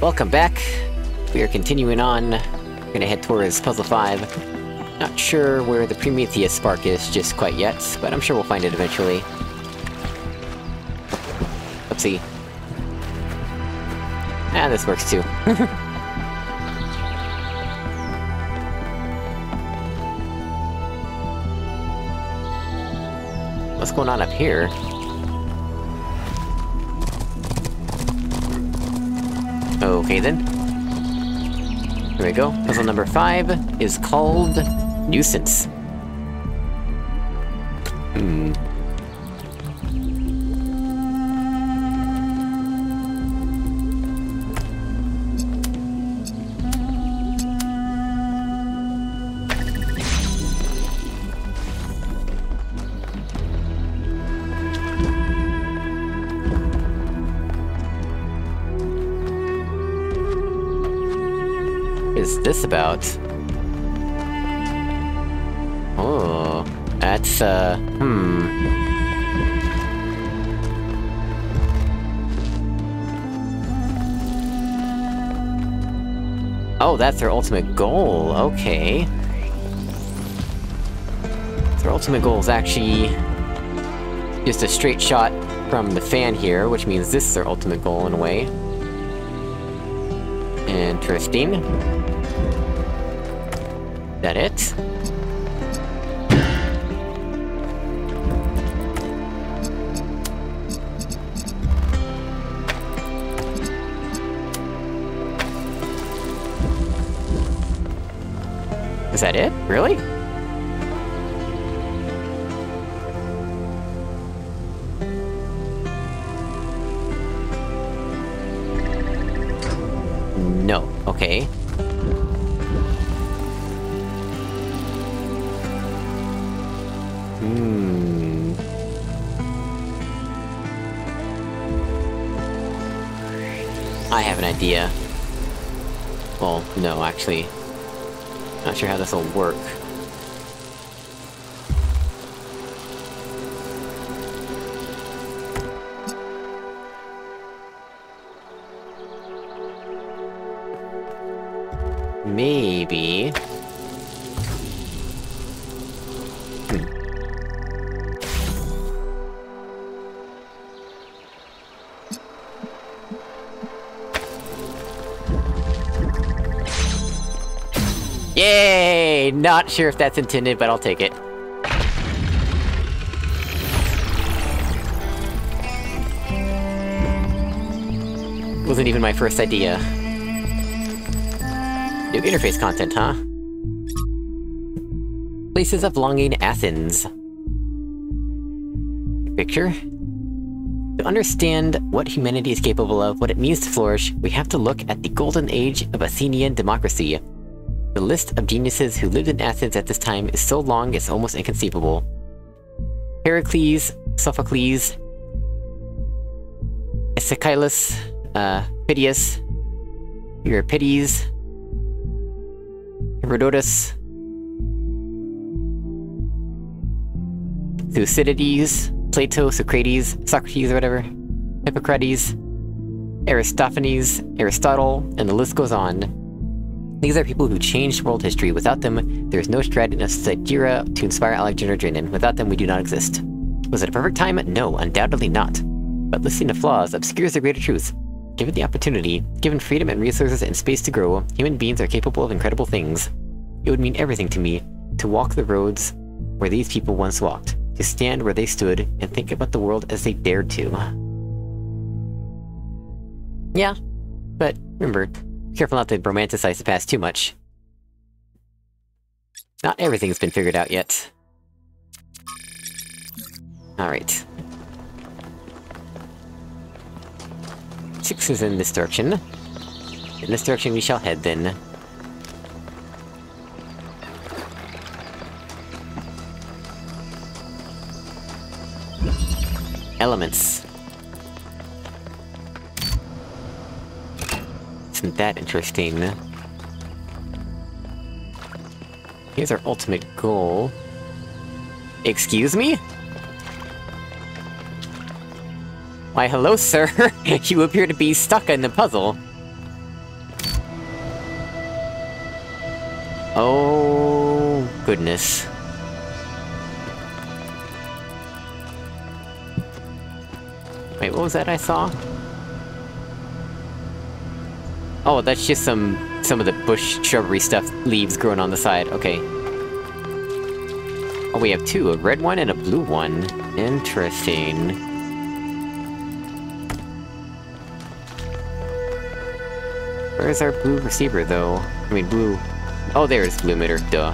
Welcome back. We are continuing on. We're gonna head towards Puzzle 5. Not sure where the Prometheus spark is just quite yet, but I'm sure we'll find it eventually. Oopsie. Ah, this works too. What's going on up here? Okay then. Here we go. Puzzle number five is called... Nuisance. Hmm. About? Oh, that's, uh, hmm. Oh, that's their ultimate goal, okay. Their ultimate goal is actually... just a straight shot from the fan here, which means this is their ultimate goal in a way. Interesting. That it? Is that it? Really? No. Okay. Idea. Well, no, actually. Not sure how this will work. Not sure if that's intended, but I'll take it. Wasn't even my first idea. New interface content, huh? Places of Longing Athens. Picture? To understand what humanity is capable of, what it means to flourish, we have to look at the golden age of Athenian democracy. The list of geniuses who lived in Athens at this time is so long it's almost inconceivable. Pericles, Sophocles, Aeschylus, uh, Phidias, Euripides, Herodotus, Thucydides, Plato, Socrates, Socrates or whatever, Hippocrates, Aristophanes, Aristotle, and the list goes on. These are people who changed world history. Without them, there is no Strad in Stagira to inspire Alexander Dranen. Without them, we do not exist. Was it a perfect time? No, undoubtedly not. But listing the flaws obscures the greater truth. Given the opportunity, given freedom and resources and space to grow, human beings are capable of incredible things. It would mean everything to me to walk the roads where these people once walked, to stand where they stood, and think about the world as they dared to. Yeah, but remember, Careful not to romanticize the past too much. Not everything's been figured out yet. Alright. Six is in this direction. In this direction we shall head, then. Elements. Isn't that interesting? Here's our ultimate goal. Excuse me? Why, hello, sir. you appear to be stuck in the puzzle. Oh, goodness. Wait, what was that I saw? Oh, that's just some... some of the bush shrubbery stuff, leaves growing on the side, okay. Oh, we have two, a red one and a blue one. Interesting. Where's our blue receiver, though? I mean, blue... Oh, there's blue emitter, duh.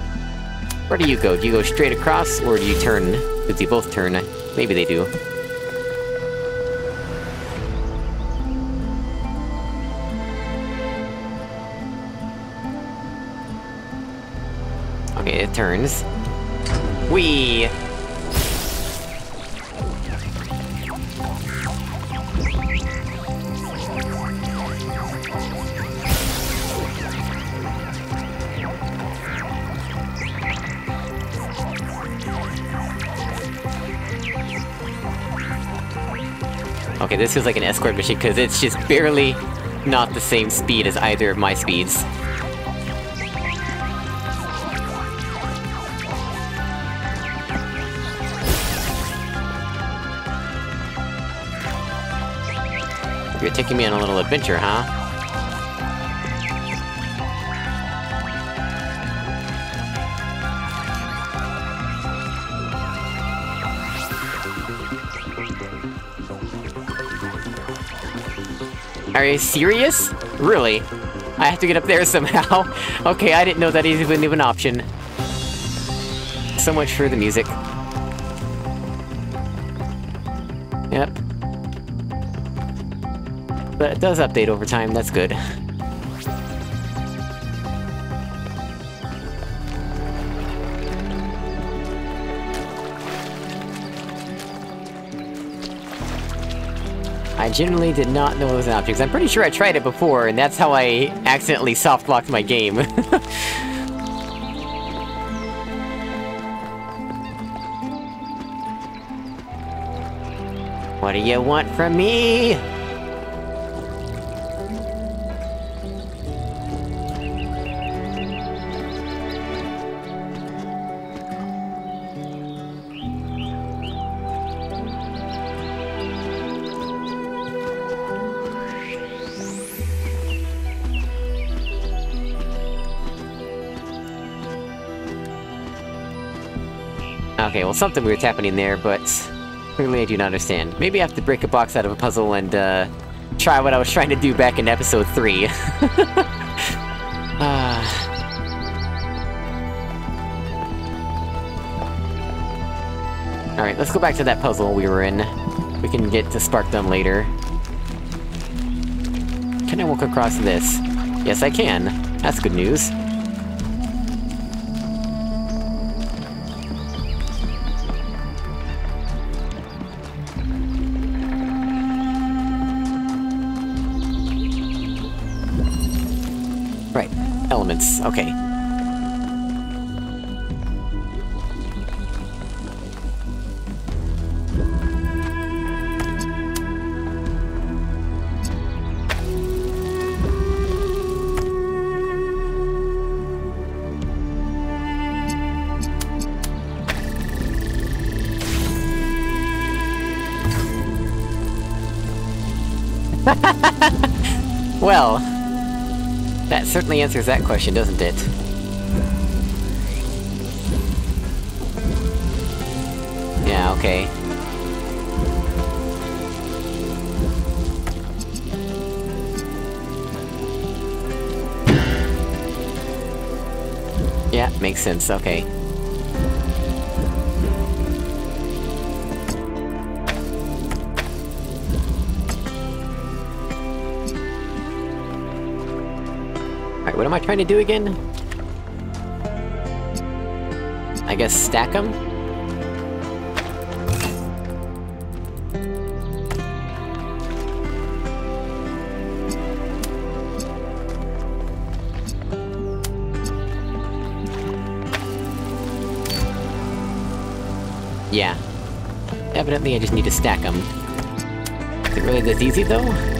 Where do you go? Do you go straight across, or do you turn? Because you both turn. Maybe they do. Turns. Whee! Okay, this feels like an escort mission, because it's just barely not the same speed as either of my speeds. Taking me on a little adventure, huh? Are you serious? Really? I have to get up there somehow? okay, I didn't know that even an option. So much for the music. Does update over time, that's good. I genuinely did not know it was an option, I'm pretty sure I tried it before, and that's how I accidentally soft-locked my game. what do you want from me? Okay, well something weird's happening there, but... Clearly I do not understand. Maybe I have to break a box out of a puzzle and, uh... Try what I was trying to do back in episode 3. uh... Alright, let's go back to that puzzle we were in. We can get to Sparkdom later. Can I walk across this? Yes, I can. That's good news. Answers that question, doesn't it? Yeah, okay. Yeah, makes sense, okay. Alright, what am I trying to do again? I guess stack them? Yeah. Evidently I just need to stack them. Is it really this easy, though?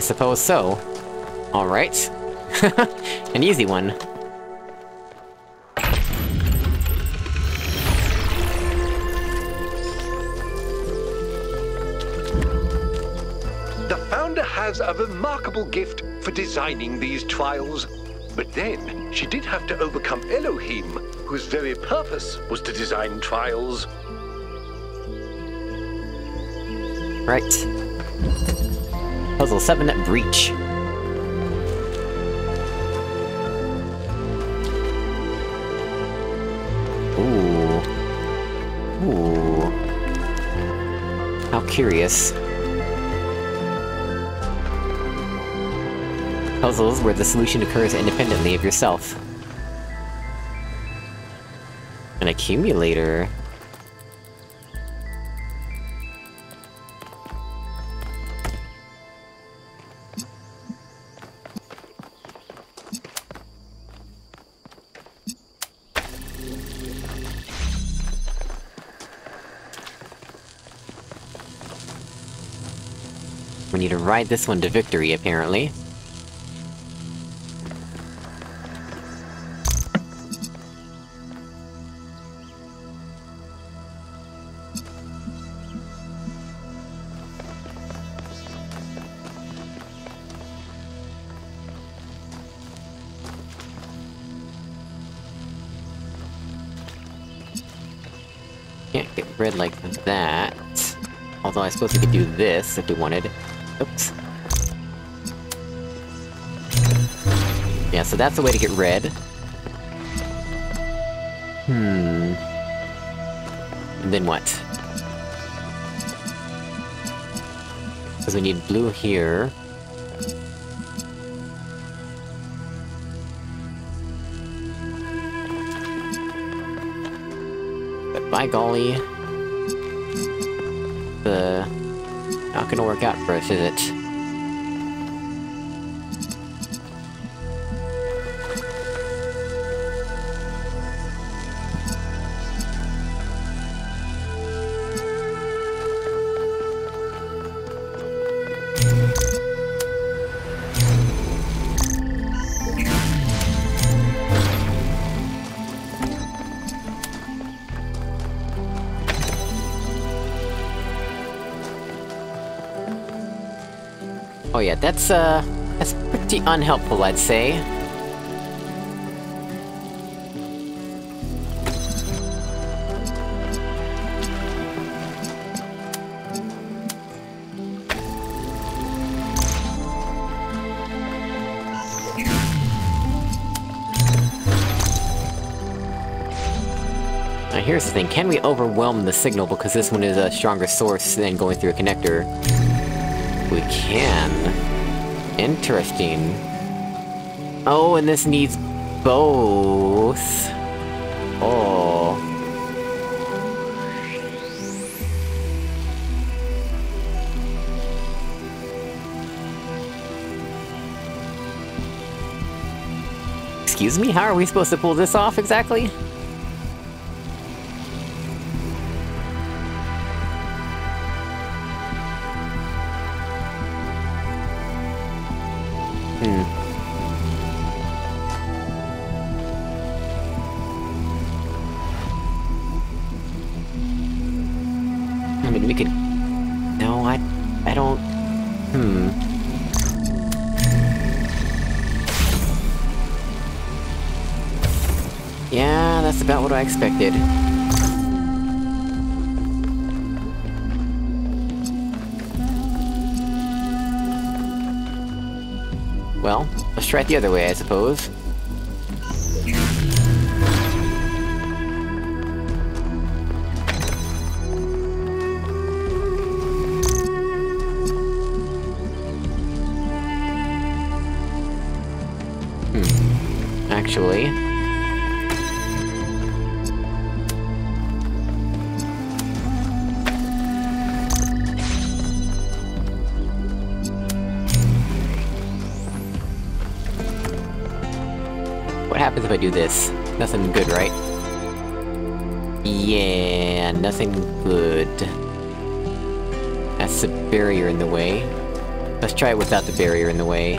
I suppose so. Alright. An easy one. The founder has a remarkable gift for designing these trials. But then, she did have to overcome Elohim, whose very purpose was to design trials. Right. Puzzle 7 Breach. Ooh. Ooh. How curious. Puzzles where the solution occurs independently of yourself. An accumulator. Ride this one to victory, apparently. Can't get red like that. Although I suppose we could do this if we wanted. Oops. Yeah, so that's the way to get red. Hmm... And then what? Because we need blue here. By golly... Not gonna work out for us, is it? Oh yeah, that's, uh... That's pretty unhelpful, I'd say. Here's the thing, can we overwhelm the signal because this one is a stronger source than going through a connector? We can. Interesting. Oh, and this needs both. Oh. Excuse me? How are we supposed to pull this off exactly? I expected. Well, let's try it the other way, I suppose. Do this? Nothing good, right? Yeah, nothing good. That's the barrier in the way. Let's try it without the barrier in the way.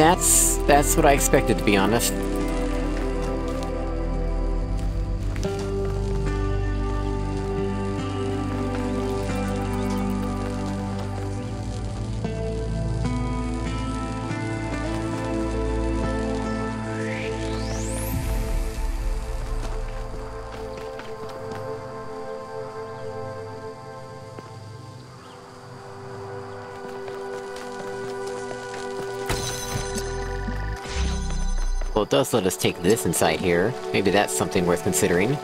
That's... that's what I expected, to be honest. Does let us take this inside here. Maybe that's something worth considering.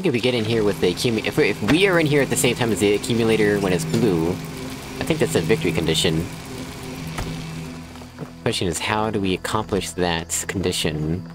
Think if we get in here with the accumu- if, we- if we are in here at the same time as the accumulator when it's blue, I think that's a victory condition. The question is, how do we accomplish that condition?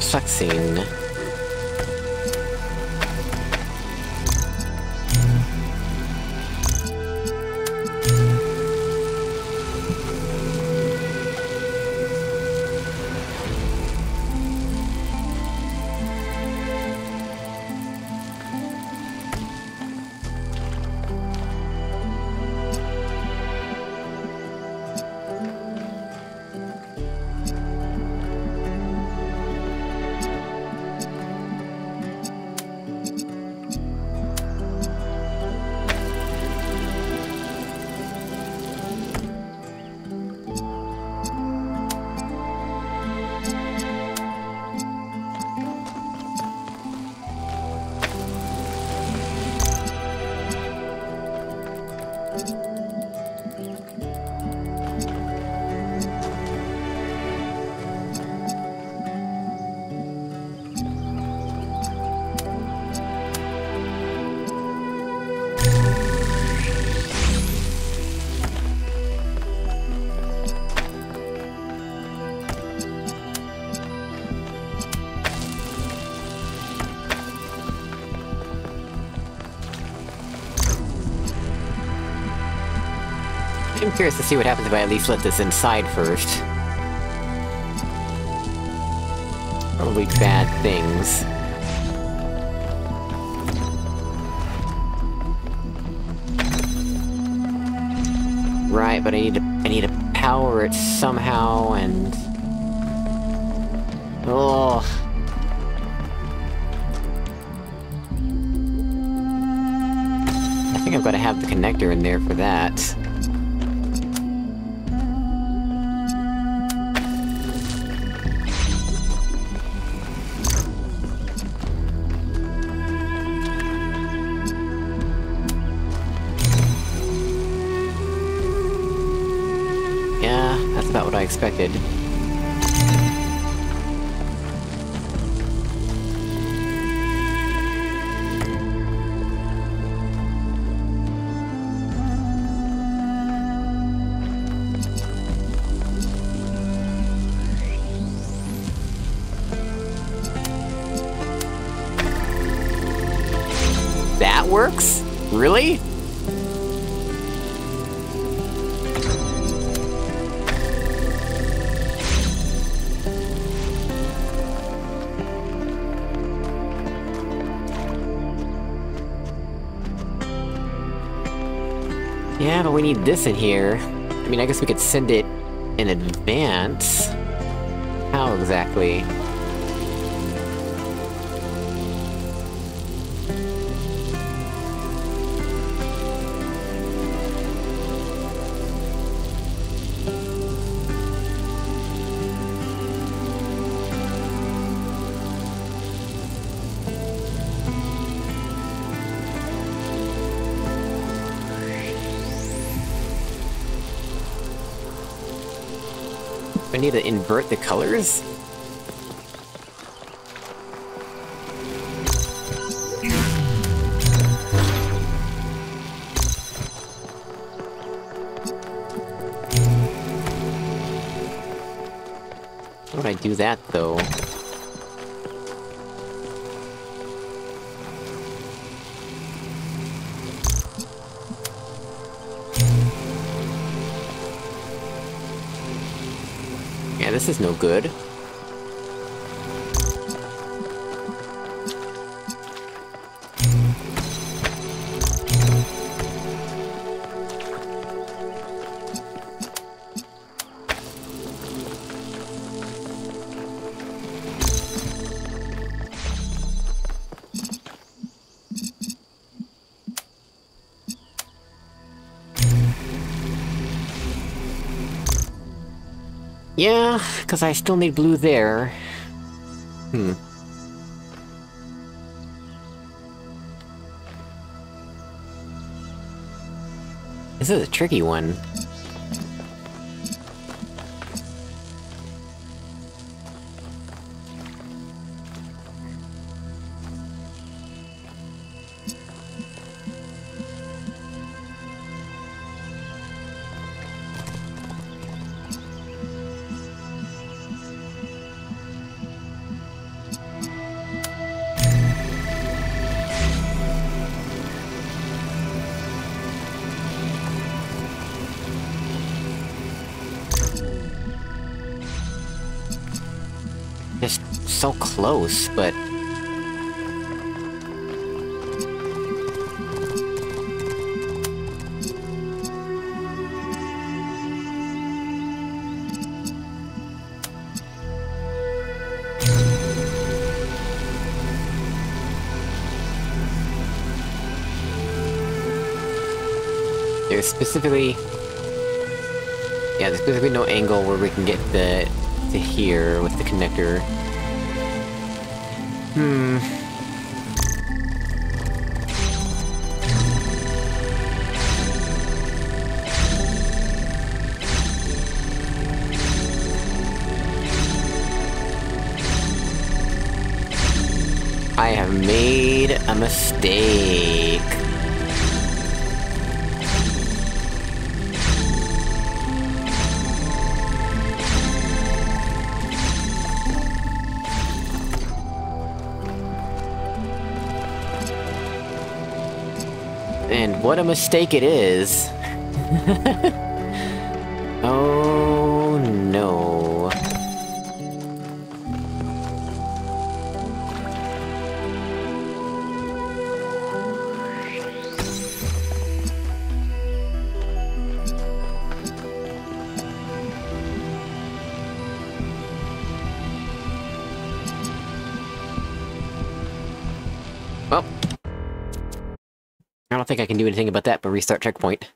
How curious to see what happens if I at least let this inside first. Probably bad things. Right, but I need to I need to power it somehow and Oh I think I've got to have the connector in there for that. Expected. Need this in here. I mean, I guess we could send it in advance. How exactly? To invert the colors? How would I do that, though? This is no good. Yeah, because I still need blue there. Hmm. This is a tricky one. Close, but... There's specifically... Yeah, there's specifically no angle where we can get the... to here with the connector. Hmm... I have made a mistake. What a mistake it is. restart checkpoint.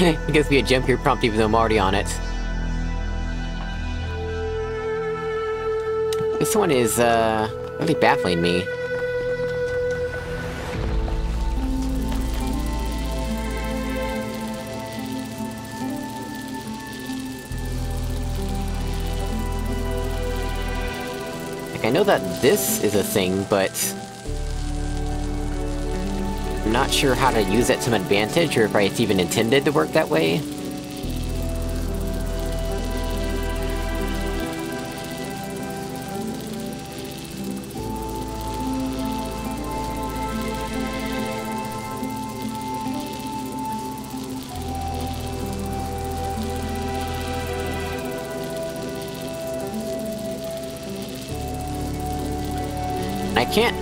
it gives me a jump here prompt even though I'm already on it. This one is, uh, really baffling me. Like, I know that this is a thing, but... I'm not sure how to use it to some advantage, or if it's even intended to work that way.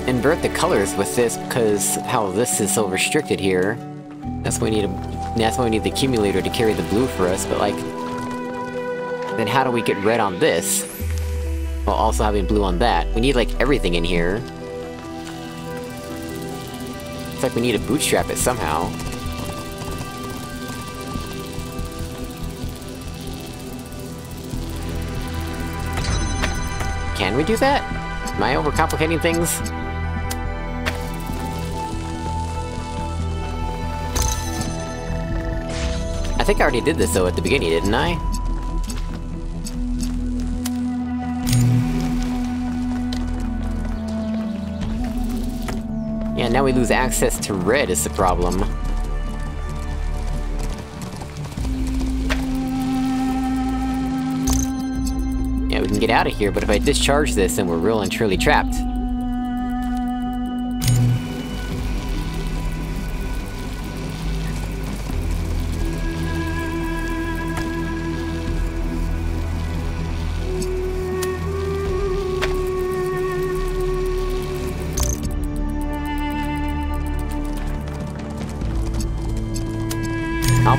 Invert the colors with this because how this is so restricted here. That's why we need a, that's why we need the accumulator to carry the blue for us, but like... Then how do we get red on this? While also having blue on that. We need like everything in here. It's like we need to bootstrap it somehow. Can we do that? Am I overcomplicating things? Think I already did this though at the beginning, didn't I? Yeah, now we lose access to red is the problem. Yeah, we can get out of here, but if I discharge this, then we're real and truly trapped.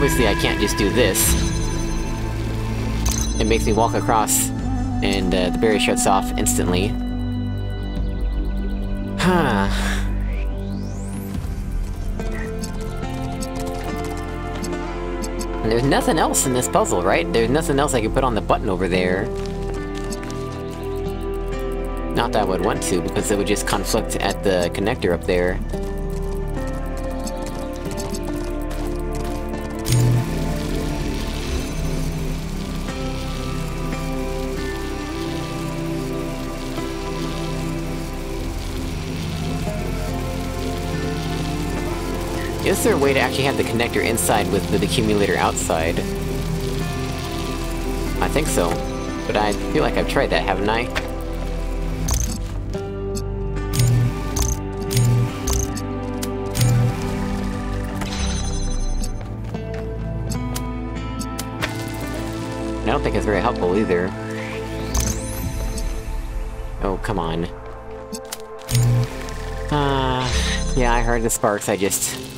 Obviously I can't just do this. It makes me walk across, and uh, the barrier shuts off instantly. Huh. And there's nothing else in this puzzle, right? There's nothing else I can put on the button over there. Not that I would want to, because it would just conflict at the connector up there. Is there a way to actually have the connector inside with the accumulator outside? I think so. But I feel like I've tried that, haven't I? I don't think it's very helpful either. Oh, come on. Ah, uh, yeah, I heard the sparks, I just...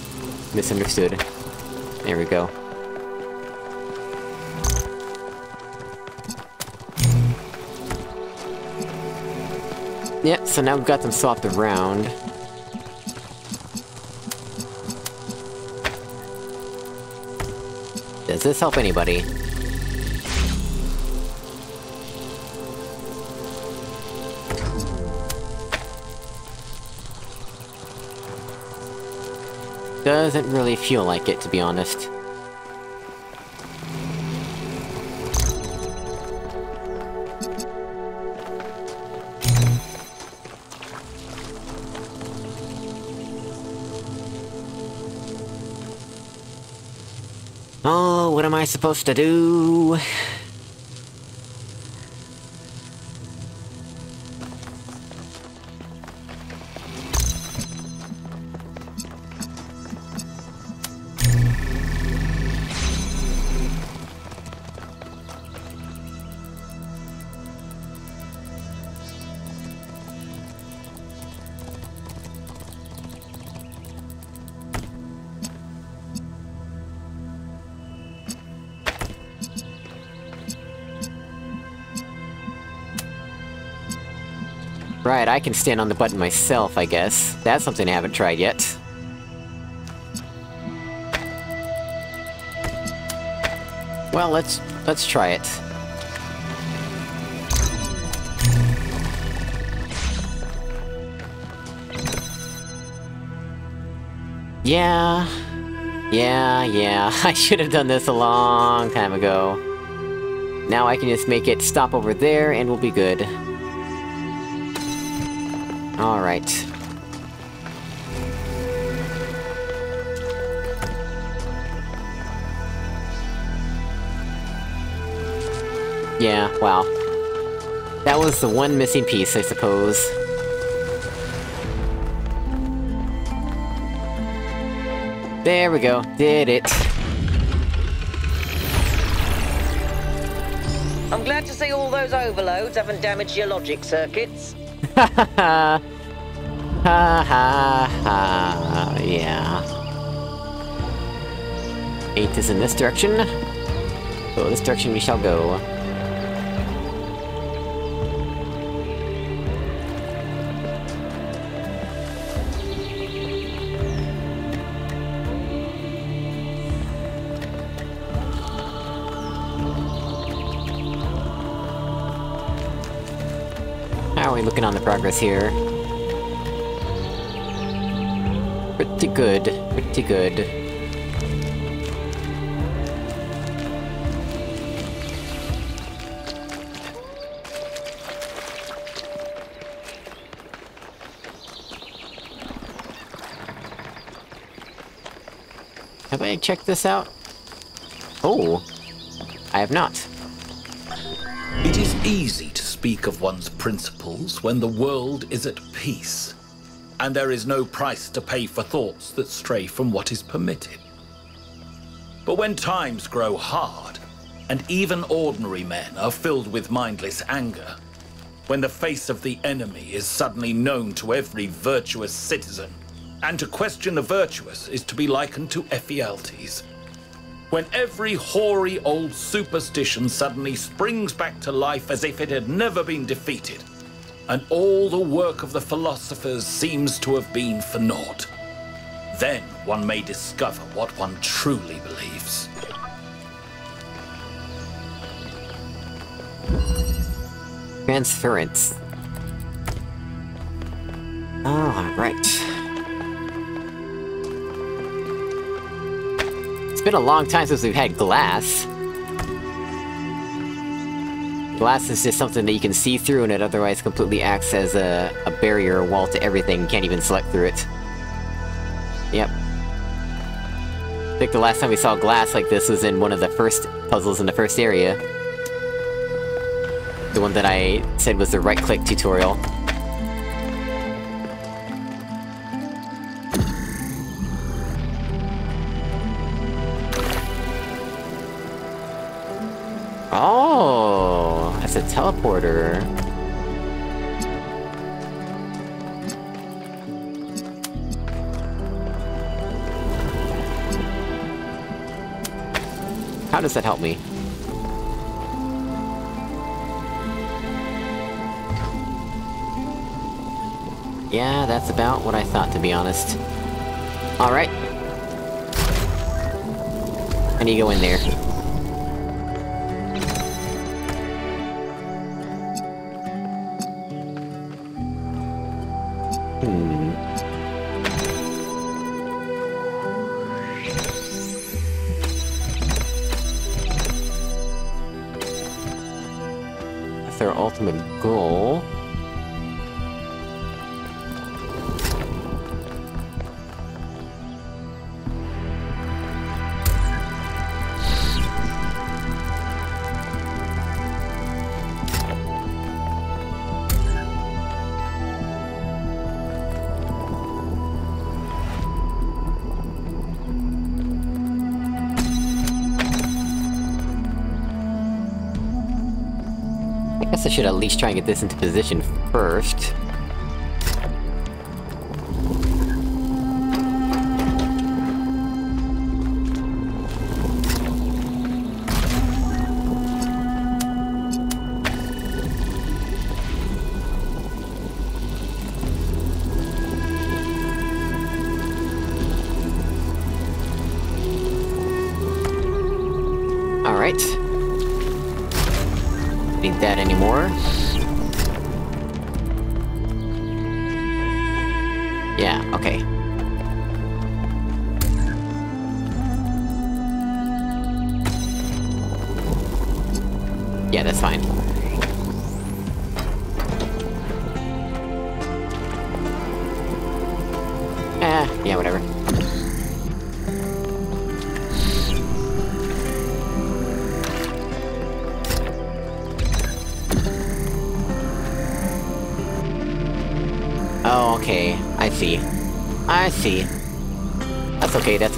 misunderstood. There we go. Yeah, so now we've got them swapped around. Does this help anybody? Doesn't really feel like it, to be honest. Oh, what am I supposed to do? Right, I can stand on the button myself, I guess. That's something I haven't tried yet. Well, let's... let's try it. Yeah... Yeah, yeah, I should have done this a long time ago. Now I can just make it stop over there and we'll be good. Alright. Yeah, wow. That was the one missing piece, I suppose. There we go, did it. I'm glad to see all those overloads haven't damaged your logic circuits. Ha ha ha! Ha ha ha, yeah. Eight is in this direction. So this direction we shall go. How are we looking on the progress here? Good, pretty good. Have I checked this out? Oh, I have not. It is easy to speak of one's principles when the world is at peace, and there is no price to pay for thoughts that stray from what is permitted. But when times grow hard, and even ordinary men are filled with mindless anger, when the face of the enemy is suddenly known to every virtuous citizen, and to question the virtuous is to be likened to Ephialtes, when every hoary old superstition suddenly springs back to life as if it had never been defeated, and all the work of the philosophers seems to have been for naught, then one may discover what one truly believes. Transference. Ah, Alright. It's been a long time since we've had glass. Glass is just something that you can see through and it otherwise completely acts as a, a barrier or wall to everything, you can't even select through it. Yep. I think the last time we saw glass like this was in one of the first puzzles in the first area. The one that I said was the right-click tutorial. How does that help me? Yeah, that's about what I thought, to be honest. Alright. I need to go in there. Ultimate goal. Should at least try and get this into position first. Yeah, okay. Yeah, that's fine.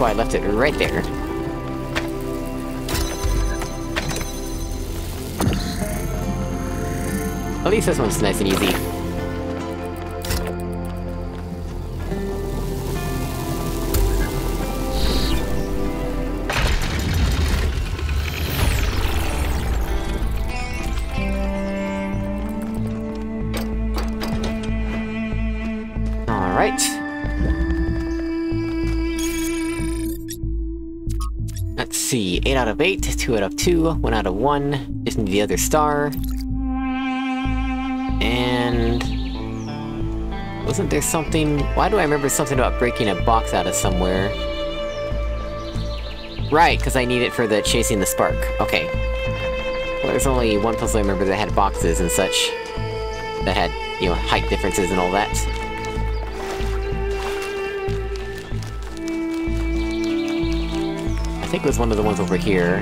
Why I left it right there. At least this one's nice and easy. 8 out of 8, 2 out of 2, 1 out of 1, just need the other star. And... Wasn't there something... Why do I remember something about breaking a box out of somewhere? Right, because I need it for the chasing the spark. Okay. Well, there's only one puzzle I remember that had boxes and such. That had, you know, height differences and all that. Think it was one of the ones over here.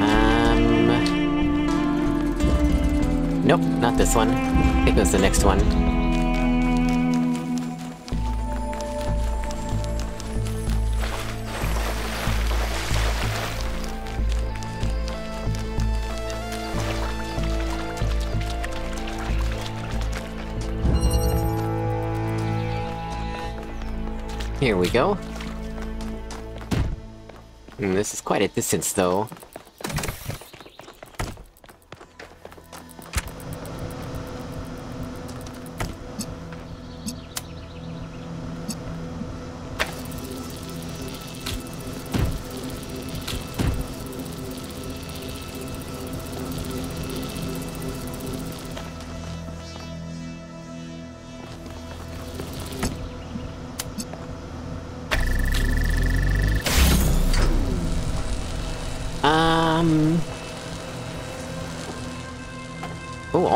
Um... Nope, not this one. I think it was the next one. Here we go. Mm, this is quite a distance, though.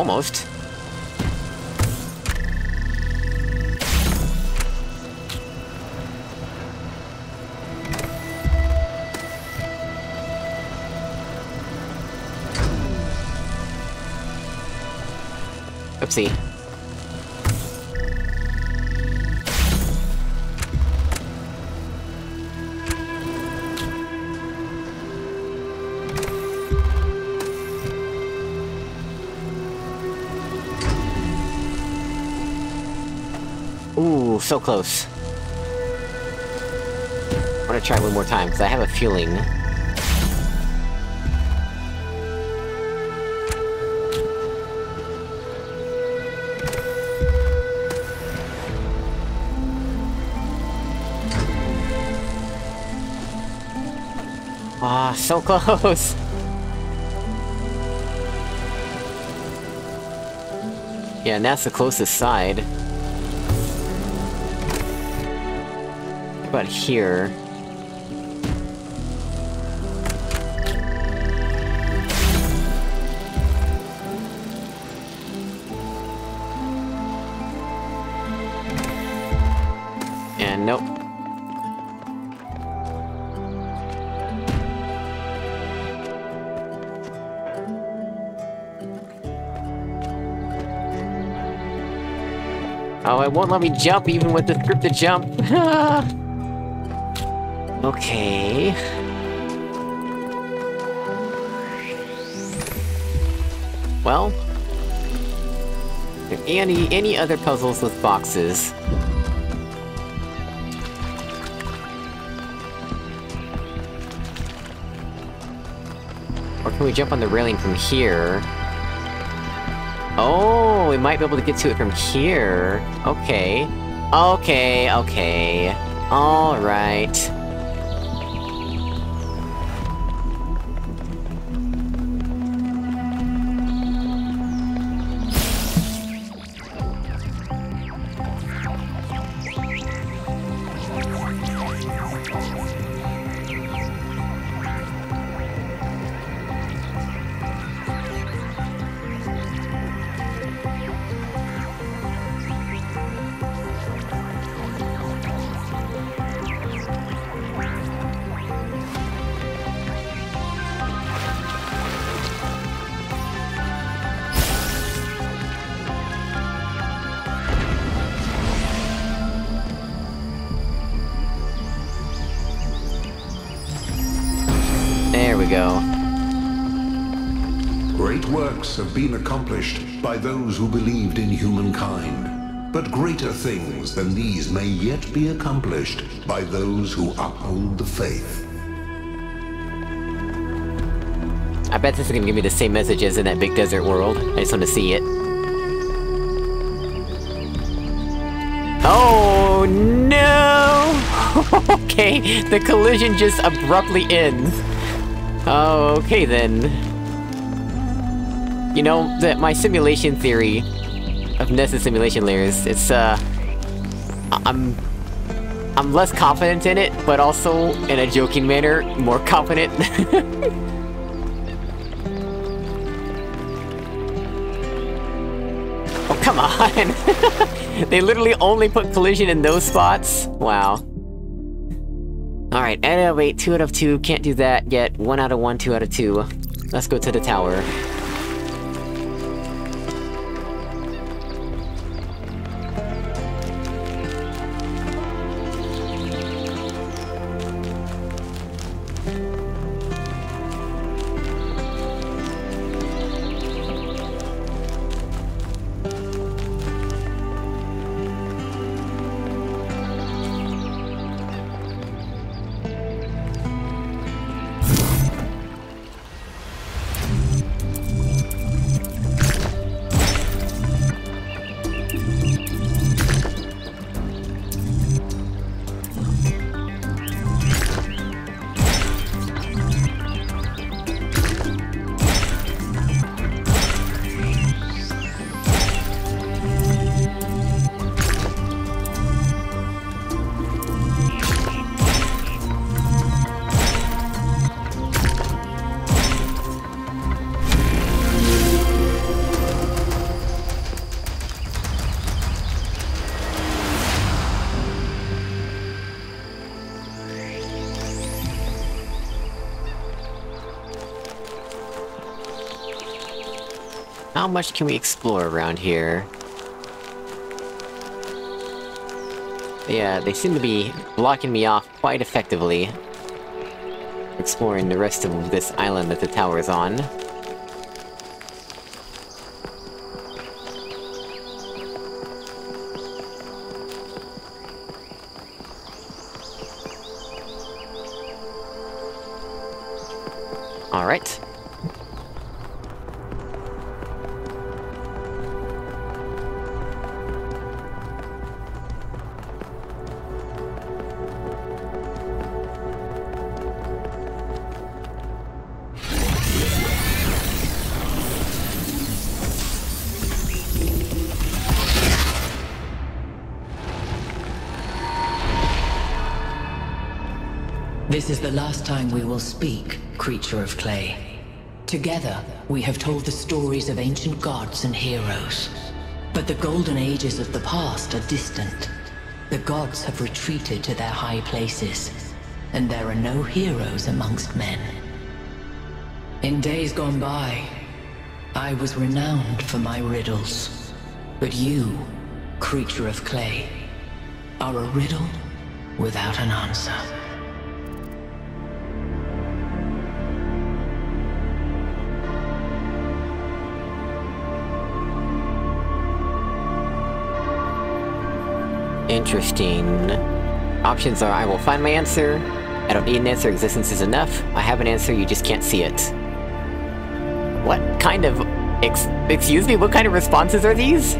Almost. So close. I wanna try one more time, because I have a feeling... Ah, so close! Yeah, and that's the closest side. But here... And nope. Oh, it won't let me jump even with the scripted jump. okay. Well, any any other puzzles with boxes? Or can we jump on the railing from here? Oh, we might be able to get to it from here. Okay. Okay, okay. Alright. Have been accomplished by those who believed in humankind. But greater things than these may yet be accomplished by those who uphold the faith. I bet this is gonna give me the same message as in that big desert world. I just want to see it. Oh no! okay, the collision just abruptly ends. Oh, okay then. You know, that my simulation theory of nested simulation layers, it's uh... I'm... I'm less confident in it, but also, in a joking manner, more confident. Oh, come on! they literally only put collision in those spots? Wow. Alright, uh, wait, 2 out of 2, can't do that yet. 1 out of 1, 2 out of 2. Let's go to the tower. How much can we explore around here? Yeah, they seem to be blocking me off quite effectively. Exploring the rest of this island that the tower is on. This is the last time we will speak, creature of clay. Together, we have told the stories of ancient gods and heroes. But the golden ages of the past are distant. The gods have retreated to their high places, and there are no heroes amongst men. In days gone by, I was renowned for my riddles. But you, creature of clay, are a riddle without an answer. Interesting. Options are I will find my answer, I don't need an answer, existence is enough, I have an answer, you just can't see it. What kind of Ex excuse me, what kind of responses are these?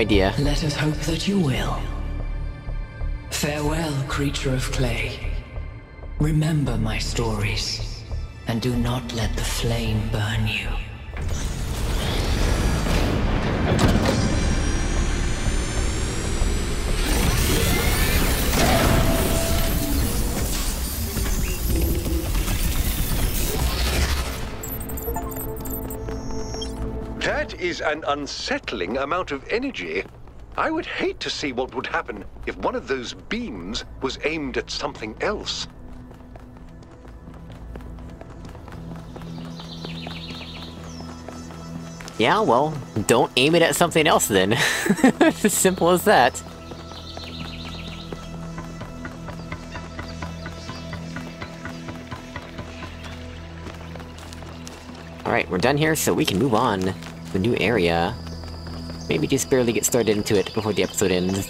Idea. Let us hope that you will. Farewell, creature of clay. Remember my stories, and do not let the flame burn you. An unsettling amount of energy. I would hate to see what would happen if one of those beams was aimed at something else. Yeah, well, don't aim it at something else then. it's as simple as that. Alright, we're done here, so we can move on the new area. Maybe just barely get started into it before the episode ends.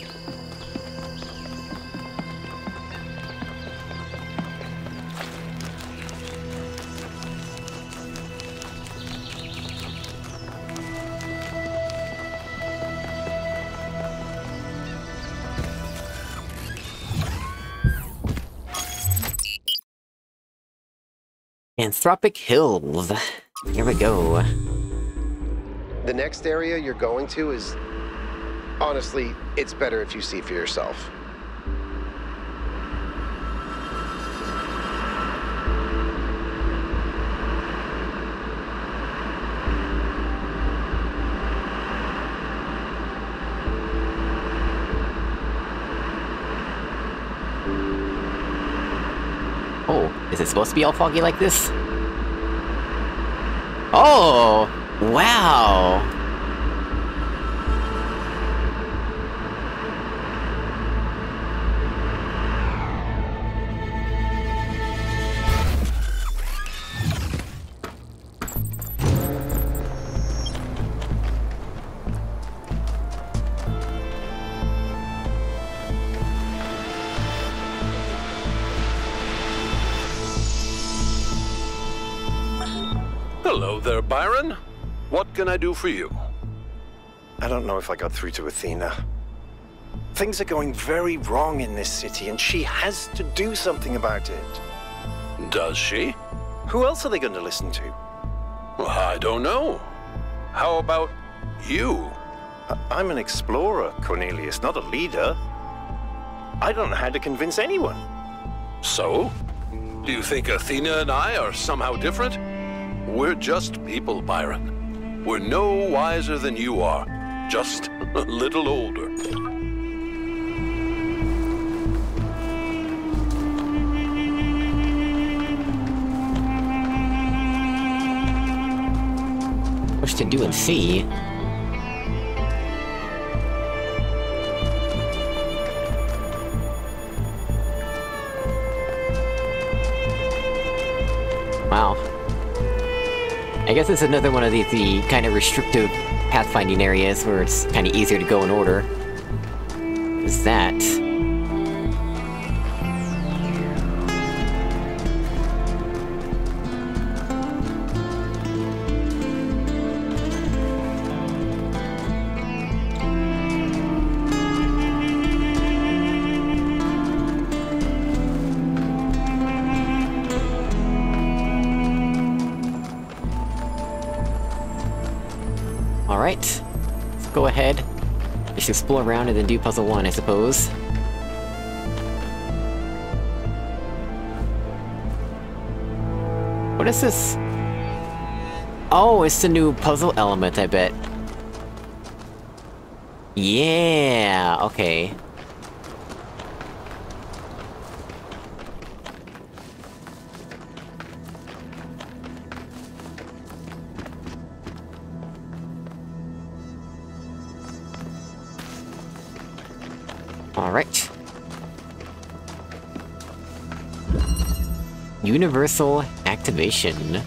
Anthropic Hills. Here we go. The next area you're going to is. Honestly, it's better if you see for yourself. Oh, is it supposed to be all foggy like this? Oh! Wow! Hello there, Byron. What can I do for you? I don't know if I got through to Athena. Things are going very wrong in this city, and she has to do something about it. Does she? Who else are they going to listen to? Well, I don't know. How about you? I- I'm an explorer, Cornelius, not a leader. I don't know how to convince anyone. So? Do you think Athena and I are somehow different? We're just people, Byron. We're no wiser than you are, just a little older. What's to do and see? Wow. I guess it's another one of the, the kind of restrictive pathfinding areas where it's kind of easier to go in order. Is that? Explore around and then do puzzle one, I suppose. What is this? Oh, it's the new puzzle element, I bet. Yeah, okay. Universal activation.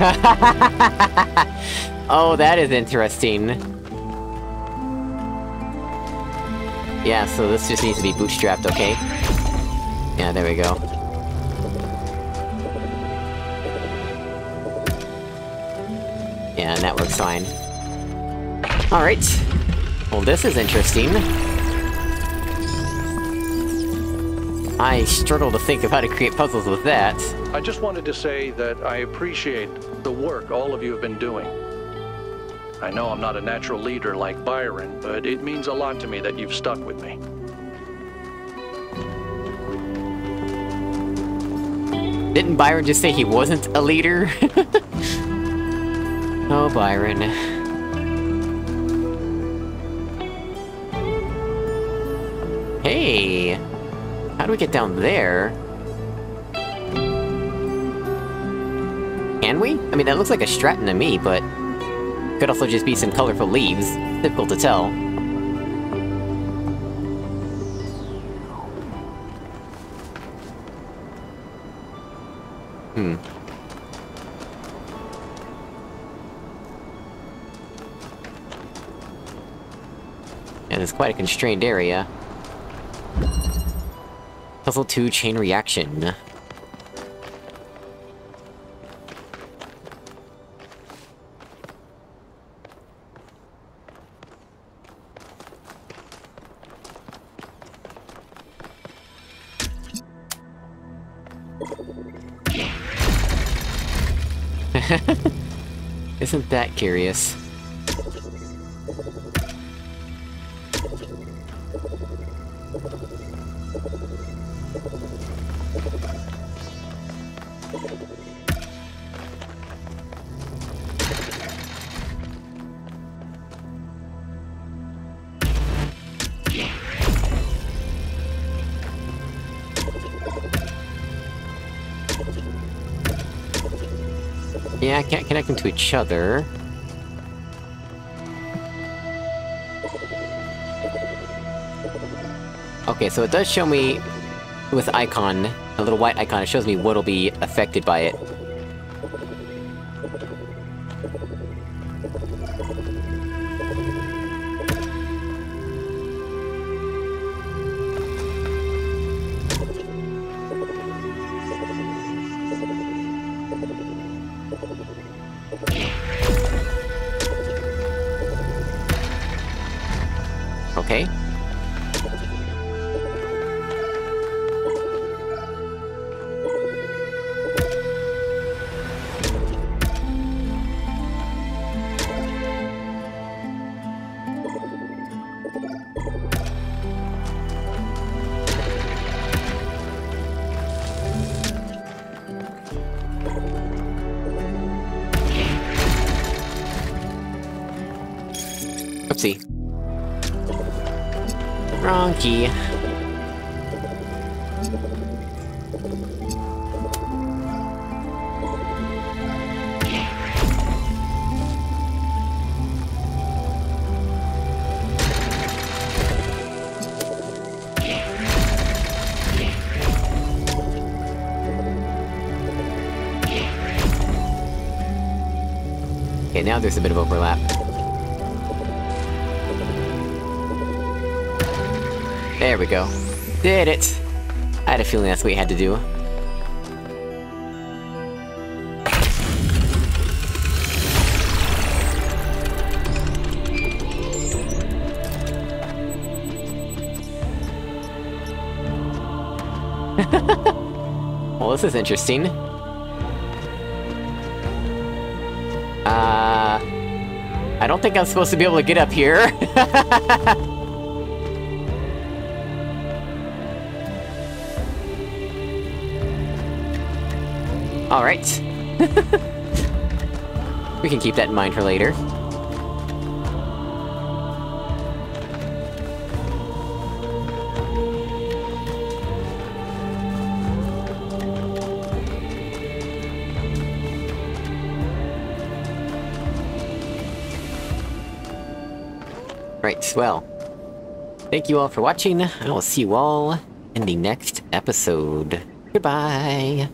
oh, that is interesting. Yeah, so this just needs to be bootstrapped, okay? Yeah, there we go. Yeah, and that works fine. Alright. Well, this is interesting. I struggle to think of how to create puzzles with that. I just wanted to say that I appreciate the work all of you have been doing. I know I'm not a natural leader like Byron, but it means a lot to me that you've stuck with me. Didn't Byron just say he wasn't a leader? oh, Byron. Hey! Do we get down there? Can we? I mean, that looks like a Stratton to me, but... Could also just be some colorful leaves. Difficult to tell. Hmm. And it's quite a constrained area. Puzzle 2 Chain Reaction. Isn't that curious? I can't connect them to each other. Okay, so it does show me, with icon, a little white icon, it shows me what'll be affected by it. There's a bit of overlap. There we go. Did it! I had a feeling that's what we had to do. well, this is interesting. I don't think I'm supposed to be able to get up here. Alright. we can keep that in mind for later. Well. Thank you all for watching. I will see you all in the next episode. Goodbye!